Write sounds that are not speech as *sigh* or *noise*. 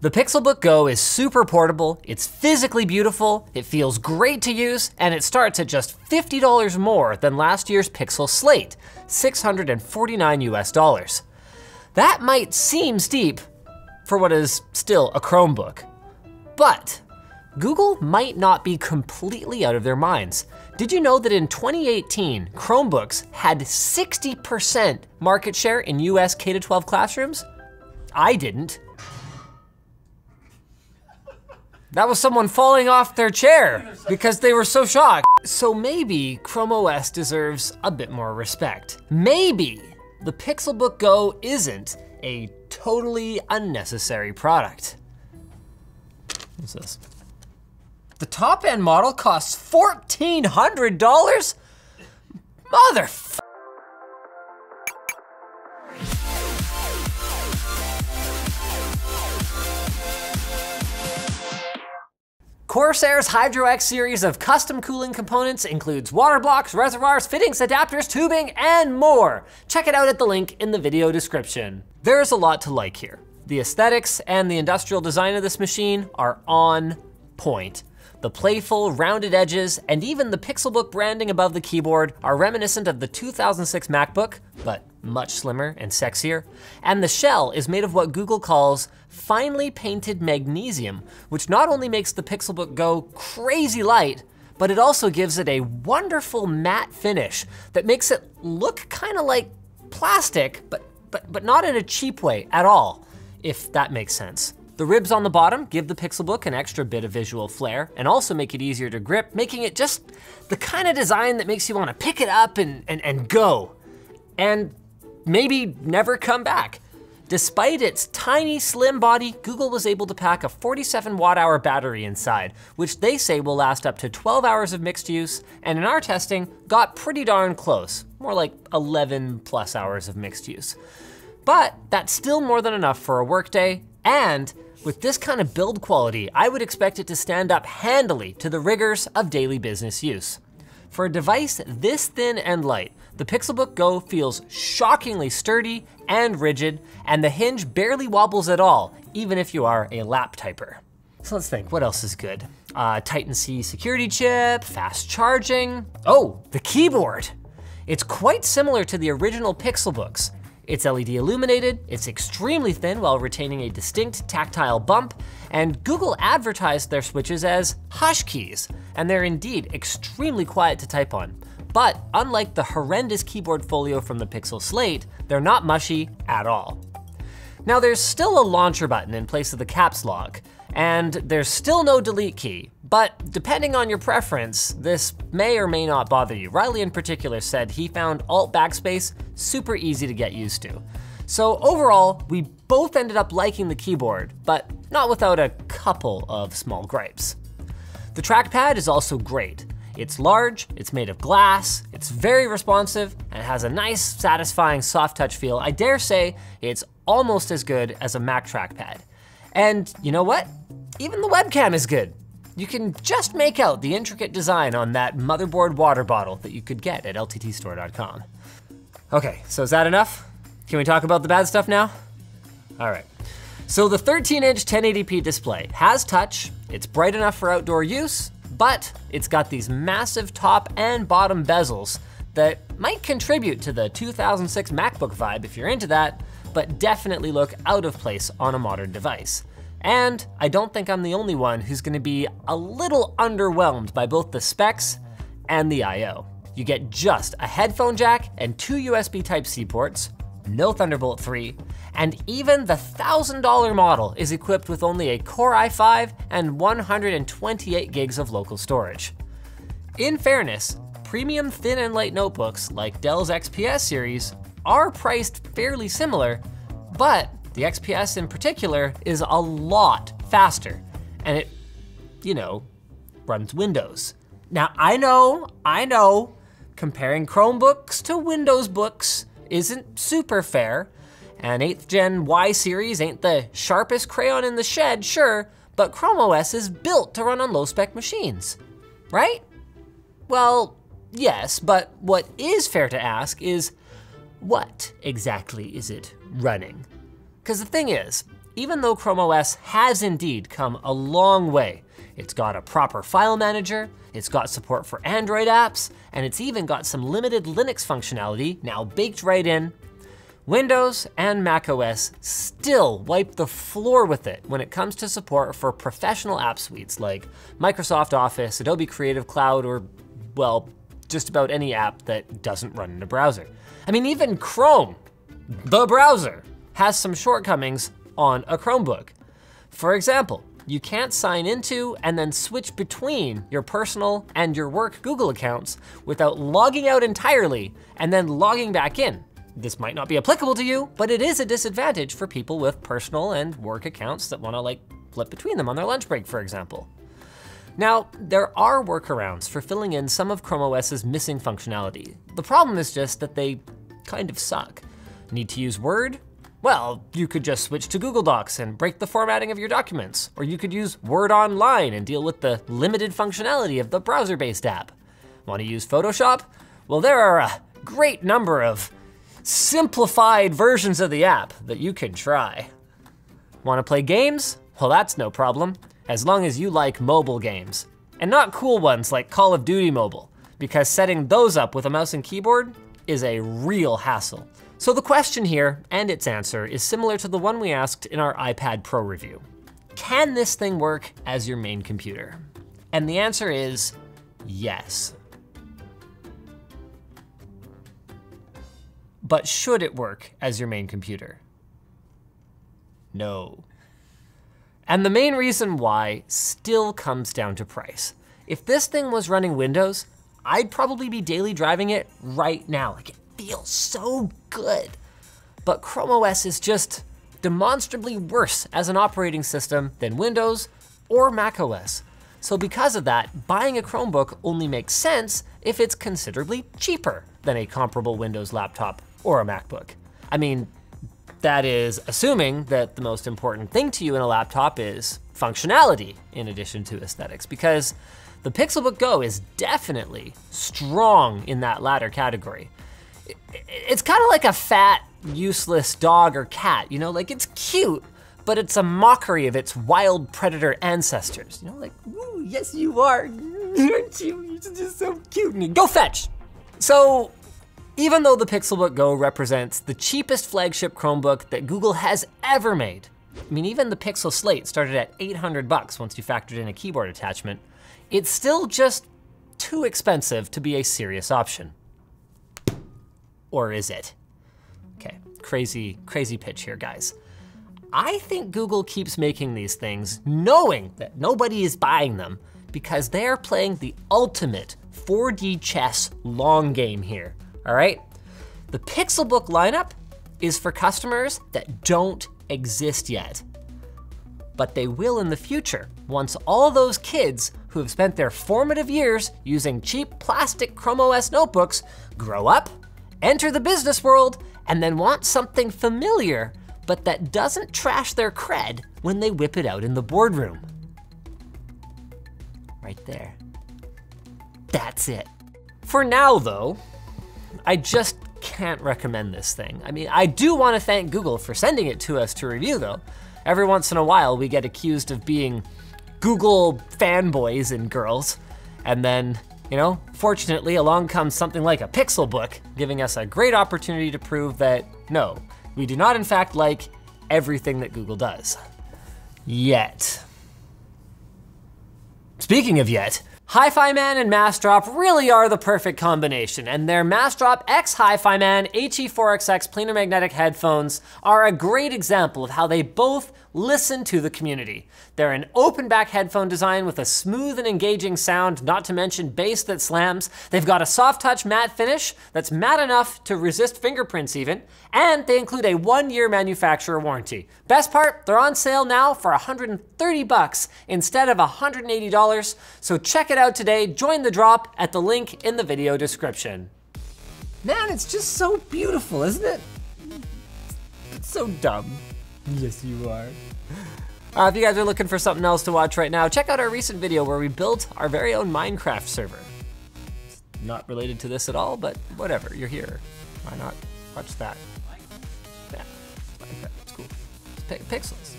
The Pixelbook Go is super portable, it's physically beautiful, it feels great to use, and it starts at just $50 more than last year's Pixel Slate, 649 US dollars. That might seem steep for what is still a Chromebook, but Google might not be completely out of their minds. Did you know that in 2018, Chromebooks had 60% market share in US K-12 classrooms? I didn't. That was someone falling off their chair because they were so shocked. So maybe Chrome OS deserves a bit more respect. Maybe the Pixelbook Go isn't a totally unnecessary product. What's this? The top end model costs $1,400? Mother Corsair's Hydro X series of custom cooling components includes water blocks, reservoirs, fittings, adapters, tubing, and more. Check it out at the link in the video description. There's a lot to like here. The aesthetics and the industrial design of this machine are on point. The playful, rounded edges, and even the Pixelbook branding above the keyboard are reminiscent of the 2006 MacBook, but much slimmer and sexier. And the shell is made of what Google calls finely painted magnesium, which not only makes the Pixelbook Go crazy light, but it also gives it a wonderful matte finish that makes it look kind of like plastic, but, but, but not in a cheap way at all, if that makes sense. The ribs on the bottom give the Pixelbook an extra bit of visual flair and also make it easier to grip, making it just the kind of design that makes you wanna pick it up and, and, and go. And maybe never come back. Despite its tiny, slim body, Google was able to pack a 47 watt hour battery inside, which they say will last up to 12 hours of mixed use, and in our testing, got pretty darn close, more like 11 plus hours of mixed use. But that's still more than enough for a workday, and with this kind of build quality, I would expect it to stand up handily to the rigors of daily business use. For a device this thin and light, the Pixelbook Go feels shockingly sturdy and rigid, and the hinge barely wobbles at all, even if you are a lap typer. So let's think, what else is good? Uh, Titan C security chip, fast charging. Oh, the keyboard. It's quite similar to the original Pixelbooks, it's LED illuminated, it's extremely thin while retaining a distinct tactile bump, and Google advertised their switches as hush keys, and they're indeed extremely quiet to type on. But unlike the horrendous keyboard folio from the Pixel Slate, they're not mushy at all. Now there's still a launcher button in place of the caps lock, and there's still no delete key, but depending on your preference, this may or may not bother you. Riley in particular said he found Alt Backspace super easy to get used to. So overall, we both ended up liking the keyboard, but not without a couple of small gripes. The trackpad is also great. It's large, it's made of glass, it's very responsive, and has a nice, satisfying soft touch feel. I dare say it's almost as good as a Mac trackpad. And you know what? Even the webcam is good. You can just make out the intricate design on that motherboard water bottle that you could get at lttstore.com. Okay, so is that enough? Can we talk about the bad stuff now? All right. So the 13 inch 1080p display has touch, it's bright enough for outdoor use, but it's got these massive top and bottom bezels that might contribute to the 2006 MacBook vibe if you're into that, but definitely look out of place on a modern device. And I don't think I'm the only one who's gonna be a little underwhelmed by both the specs and the I.O. You get just a headphone jack and two USB Type-C ports, no Thunderbolt 3, and even the $1,000 model is equipped with only a Core i5 and 128 gigs of local storage. In fairness, premium thin and light notebooks like Dell's XPS series are priced fairly similar, but the XPS in particular is a lot faster and it, you know, runs Windows. Now I know, I know, comparing Chromebooks to Windows books isn't super fair, and 8th gen Y series ain't the sharpest crayon in the shed, sure, but Chrome OS is built to run on low spec machines, right? Well, yes, but what is fair to ask is what exactly is it running? Because the thing is, even though Chrome OS has indeed come a long way, it's got a proper file manager, it's got support for Android apps, and it's even got some limited Linux functionality now baked right in. Windows and macOS still wipe the floor with it when it comes to support for professional app suites like Microsoft Office, Adobe Creative Cloud, or, well, just about any app that doesn't run in a browser. I mean, even Chrome, the browser, has some shortcomings on a Chromebook. For example, you can't sign into and then switch between your personal and your work Google accounts without logging out entirely and then logging back in. This might not be applicable to you, but it is a disadvantage for people with personal and work accounts that wanna like flip between them on their lunch break, for example. Now, there are workarounds for filling in some of Chrome OS's missing functionality. The problem is just that they kind of suck. Need to use Word? Well, you could just switch to Google Docs and break the formatting of your documents, or you could use Word Online and deal with the limited functionality of the browser-based app. Want to use Photoshop? Well, there are a great number of simplified versions of the app that you can try. Want to play games? Well, that's no problem, as long as you like mobile games. And not cool ones like Call of Duty Mobile, because setting those up with a mouse and keyboard is a real hassle. So the question here, and its answer, is similar to the one we asked in our iPad Pro review. Can this thing work as your main computer? And the answer is yes. But should it work as your main computer? No. And the main reason why still comes down to price. If this thing was running Windows, I'd probably be daily driving it right now. Like feels so good. But Chrome OS is just demonstrably worse as an operating system than Windows or Mac OS. So because of that, buying a Chromebook only makes sense if it's considerably cheaper than a comparable Windows laptop or a MacBook. I mean, that is assuming that the most important thing to you in a laptop is functionality in addition to aesthetics, because the Pixelbook Go is definitely strong in that latter category it's kind of like a fat, useless dog or cat, you know, like it's cute, but it's a mockery of its wild predator ancestors. You know, like, ooh, yes you are, *laughs* aren't you? You're just so cute. Go fetch. So, even though the Pixelbook Go represents the cheapest flagship Chromebook that Google has ever made, I mean, even the Pixel Slate started at 800 bucks once you factored in a keyboard attachment, it's still just too expensive to be a serious option. Or is it? Okay, crazy, crazy pitch here, guys. I think Google keeps making these things knowing that nobody is buying them because they are playing the ultimate 4D chess long game here, all right? The Pixelbook lineup is for customers that don't exist yet, but they will in the future once all those kids who have spent their formative years using cheap plastic Chrome OS notebooks grow up enter the business world, and then want something familiar, but that doesn't trash their cred when they whip it out in the boardroom. Right there. That's it. For now, though, I just can't recommend this thing. I mean, I do want to thank Google for sending it to us to review, though. Every once in a while, we get accused of being Google fanboys and girls, and then you know, fortunately, along comes something like a Pixelbook, giving us a great opportunity to prove that no, we do not in fact like everything that Google does. Yet. Speaking of yet, HIFIMAN and Massdrop really are the perfect combination, and their Massdrop X HIFIMAN HE4XX planar magnetic headphones are a great example of how they both listen to the community. They're an open back headphone design with a smooth and engaging sound, not to mention bass that slams. They've got a soft touch matte finish that's matte enough to resist fingerprints even, and they include a one year manufacturer warranty. Best part, they're on sale now for 130 bucks instead of $180, so check it out today, join the drop at the link in the video description. Man, it's just so beautiful, isn't it? It's so dumb. *laughs* Yes, you are. Uh, if you guys are looking for something else to watch right now, check out our recent video where we built our very own Minecraft server. It's not related to this at all, but whatever, you're here. Why not watch that? Yeah, Minecraft, it's cool. It's pixels.